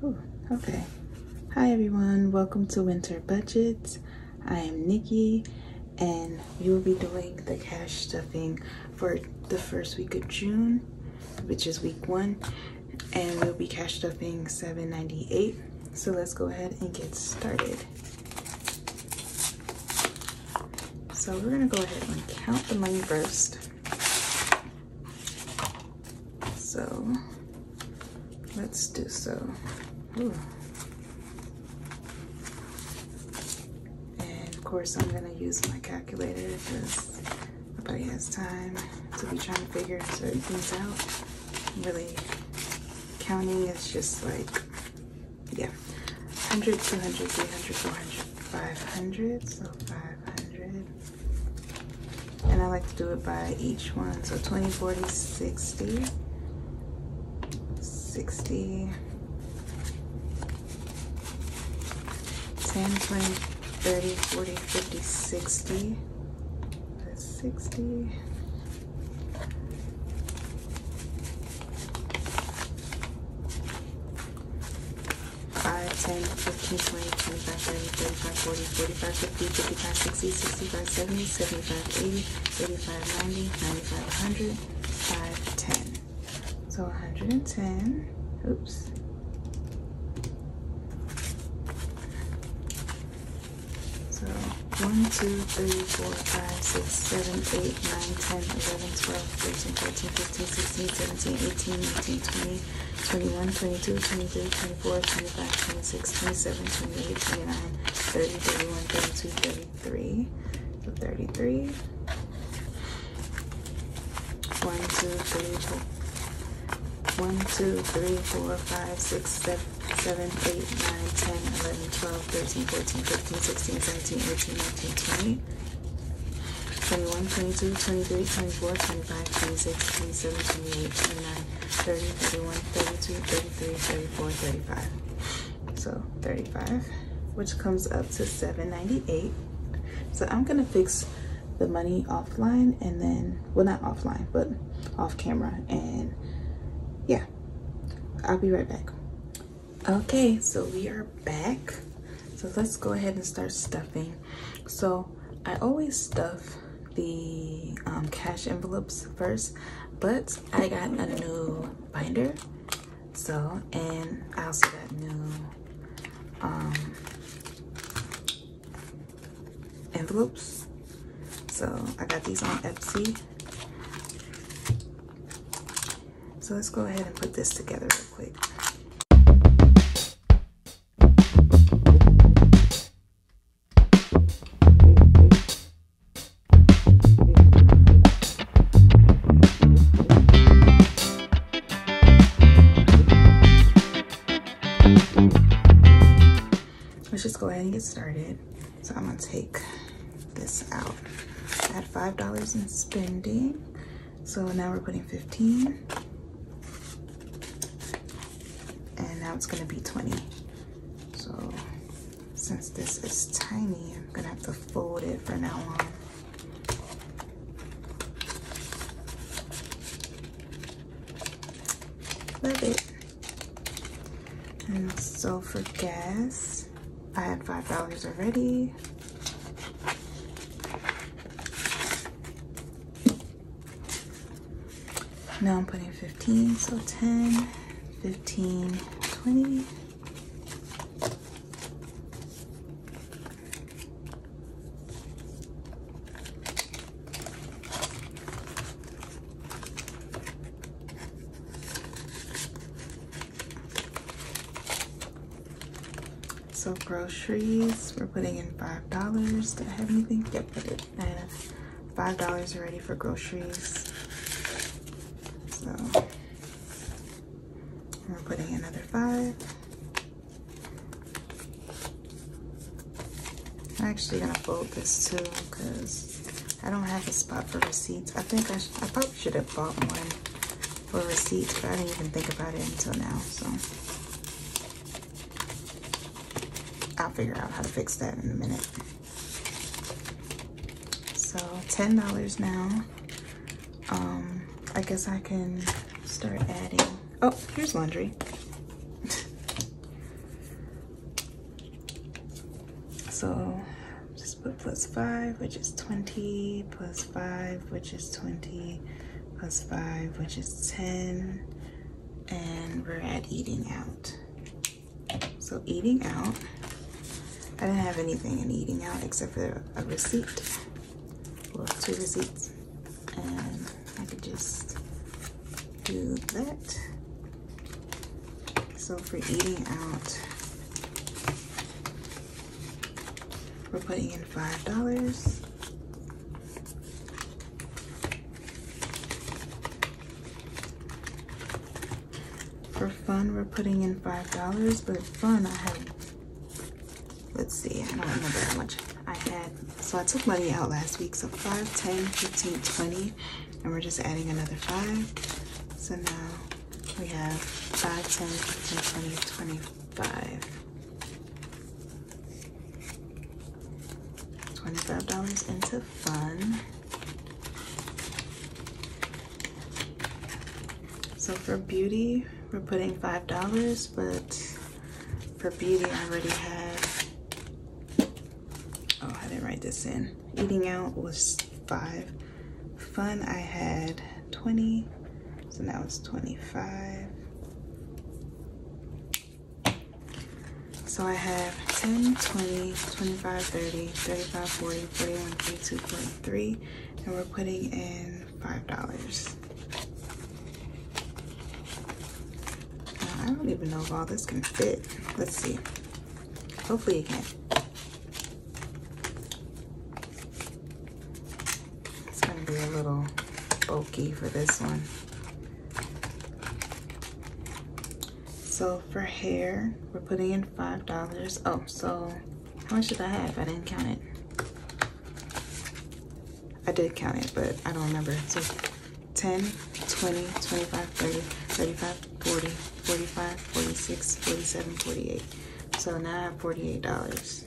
Okay. Hi everyone, welcome to Wynter Budgets. I am Nikki and we will be doing the cash stuffing for the first week of June, which is week one, and we'll be cash stuffing 798. So let's go ahead and get started. So we're gonna go ahead and count the money first. So let's do so. Ooh. And of course I'm gonna use my calculator because nobody has time to be trying to figure certain things out. Really, counting is just like, yeah, 100, 200, 300, 400, 500, so 500. And I like to do it by each one, so 20, 40, 60, 60, 10, 20, 30, 40, 50, 60. That's 60. Five, 10, 15, 20, 25, 30, 35, 40, 45, 50, 55, 60, 65, 70, 75, 80, 85, 90, 95, 100, 5, 10. So 110. Oops. So 1, 2, 3, 4, 5, 6, 7, 8, 9, 10, 11, 12, 13, 14, 15, 16, 17, 18, 19, 20, 21, 22, 23, 24, 25, 26, 27, 28, 29, 30, 31, 32, 33. So 33. 1, 2, 3, 4. 1, 2, 3, 4, 5, 6, 7, 7, 8, 9, 10, 11, 12, 13, 14, 15, 16, 17, 18, 19, 20, 21, 22, 23, 24, 25, 26, 27, 28, 29, 30, 31, 32, 33, 34, 35. So 35, which comes up to 798. So I'm gonna fix the money offline and then, well not offline, but off camera and yeah, I'll be right back. Okay, so we are back. So let's go ahead and start stuffing. So I always stuff the um, cash envelopes first, but I got a new binder. So, and I also got new um, envelopes. So I got these on Etsy. So let's go ahead and put this together real quick. Let's just go ahead and get started. So I'm gonna take this out. at $5 in spending. So now we're putting 15. And now it's gonna be 20. So since this is tiny, I'm gonna have to fold it for now on. Love it. And so for gas, I had $5 already. Now I'm putting 15, so 10, 15, 20. So groceries, we're putting in five dollars. Did I have anything? Yep, I did. I five dollars already for groceries. So we're putting another five. I'm actually gonna fold this too because I don't have a spot for receipts. I think I, I probably should have bought one for receipts, but I didn't even think about it until now. So I'll figure out how to fix that in a minute. So $10 now. Um, I guess I can start adding. Oh, here's laundry. so just put plus 5, which is 20, plus 5, which is 20, plus 5, which is 10, and we're at eating out. So eating out, I didn't have anything in eating out except for a receipt, well, two receipts, and I could just do that. So for eating out, we're putting in five dollars. For fun, we're putting in five dollars, but fun I have let's see, I don't remember how much I had. So I took money out last week, so 5, 10, 15, 20, and we're just adding another five. So now we have 5, 10, 15, 20, 25. $25 into fun. So for beauty, we're putting $5, but for beauty, I already have, oh, I didn't write this in. Eating out was five. Fun, I had 20, so now it's 25. So I have 10, 20, 25, 30, 35, 40, 41, 42, 43, and we're putting in $5. I don't even know if all this can fit. Let's see. Hopefully it can. It's gonna be a little bulky for this one. So for hair, we're putting in $5. Oh, so how much did I have? I didn't count it. I did count it, but I don't remember. So 10, 20, 25, 30, 35, 40, 45, 46, 47, 48. So now I have $48.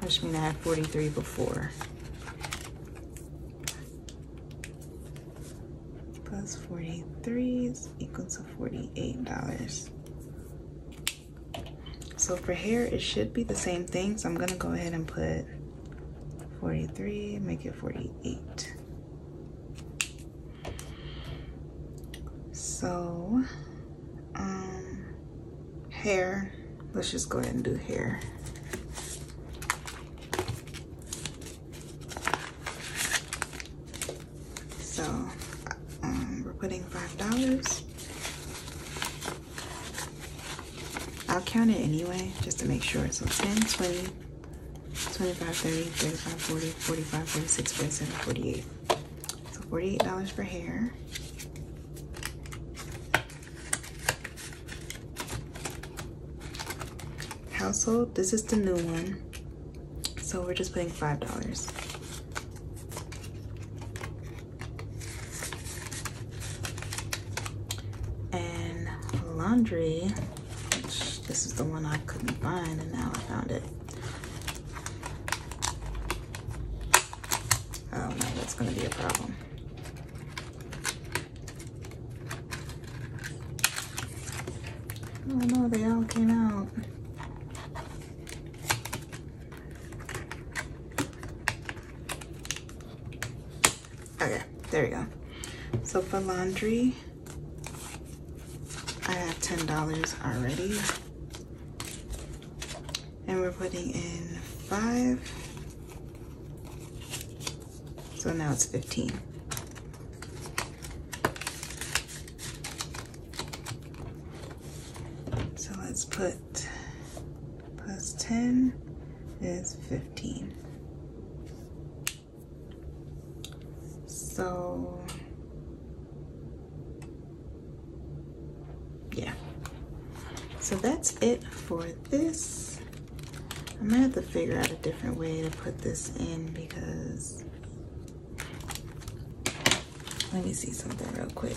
Which means I had 43 before. Plus 43 is equal to $48. So for hair, it should be the same thing. So I'm gonna go ahead and put 43, make it 48. So, um, hair, let's just go ahead and do hair. putting $5. I'll count it anyway, just to make sure. So 10, 20, 25, 30, 35, 40, 45, 46, 47, 48. So $48 for hair. Household, this is the new one. So we're just putting $5. And laundry, this is the one I couldn't find and now I found it. Oh no, that's gonna be a problem. Oh no, they all came out. Okay, there we go. So for laundry, I have $10 already. We're putting in five. So now it's 15. So let's put plus 10 is 15. So yeah. so that's it for this. I'm gonna have to figure out a different way to put this in because let me see something real quick.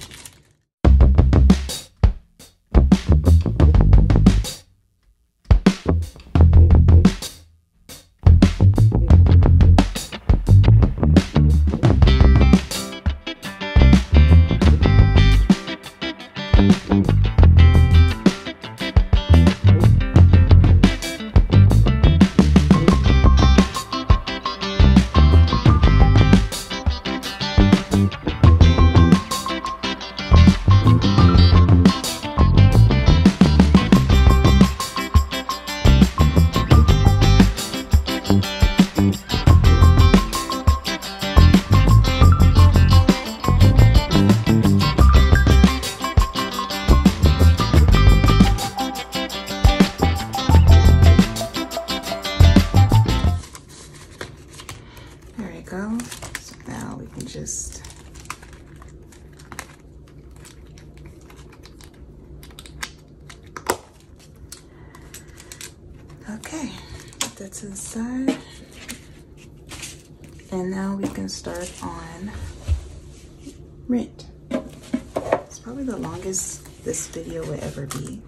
Rent. It's probably the longest this video will ever be.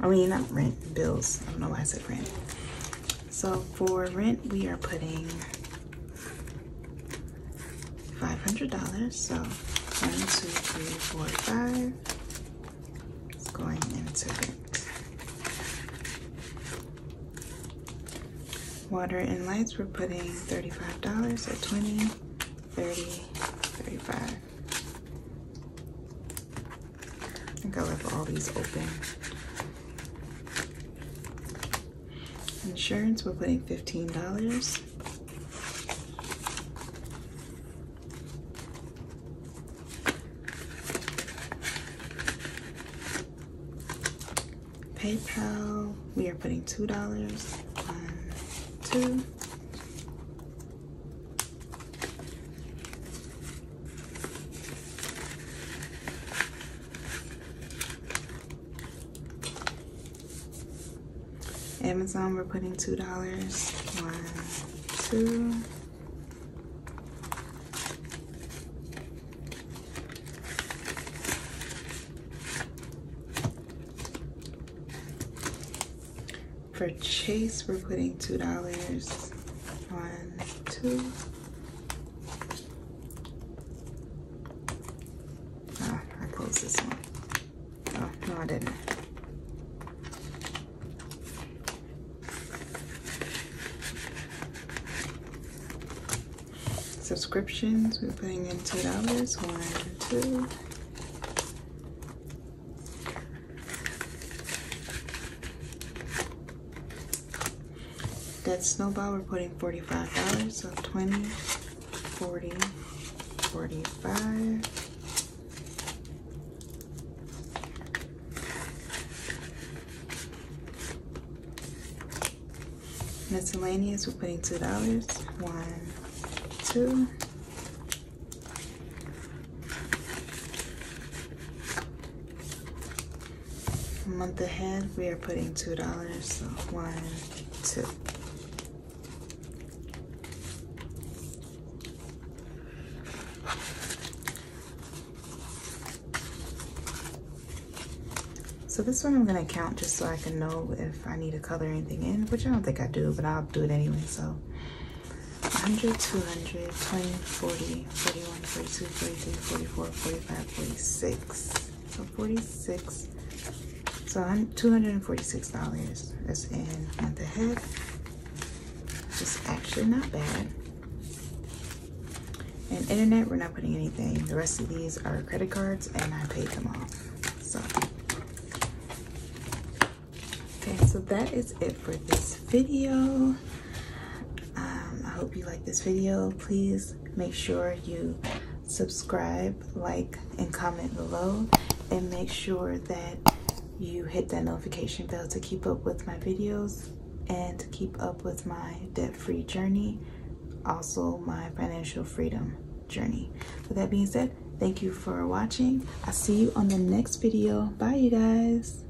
I mean, not rent, bills. I don't know why I said rent. So for rent, we are putting $500. So one, two, three, four, five. It's going into rent. Water and lights, we're putting $35 so 20, 30, 35. I think I left all these open. Insurance, we're putting $15. PayPal, we are putting $2. One, two. Amazon, we're putting $2. One, two. For Chase, we're putting $2. One, two. Oh, I closed this one. Oh, no, I didn't. Subscriptions, we're putting in $2. One, two. That snowball, we're putting $45. So 20, 40, 45. Miscellaneous, we're putting $2. One, two. Month ahead, we are putting $2. So one, two. So this one I'm gonna count just so I can know if I need to color anything in, which I don't think I do, but I'll do it anyway, so. 100, 200, 20, 40, 41, 42, 43, 44, 45, 46. So 46. So I'm $246 is in month ahead. It's actually not bad. And internet, we're not putting anything. The rest of these are credit cards and I paid them off. So okay so that is it for this video um, i hope you like this video please make sure you subscribe like and comment below and make sure that you hit that notification bell to keep up with my videos and to keep up with my debt-free journey also my financial freedom journey. With that being said thank you for watching. I'll see you on the next video. Bye you guys